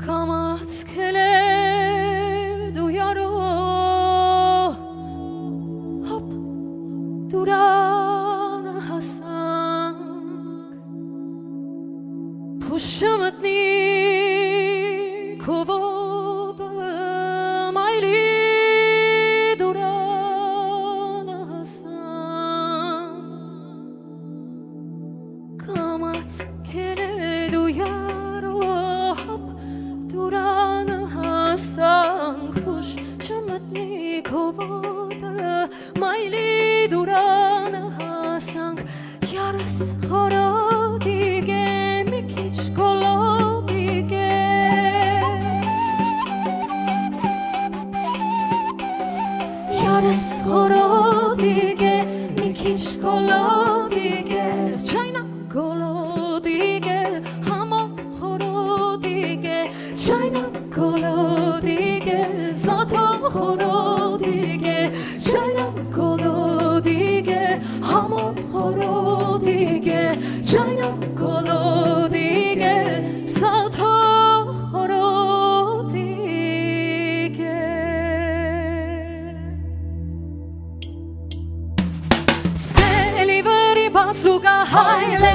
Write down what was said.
Kamat kele duyaro Hop duran hasan. Pushamat ni kovod maili hasan. Kamat kele մտնի քովոտը մայլի դուրանը հասանք յարս խորը 걸어 디게 저녁 걸어 디게 하모 걸어 디게 저녁 걸어 디게 사토 걸어 디게 셀리브리 바수가 하이레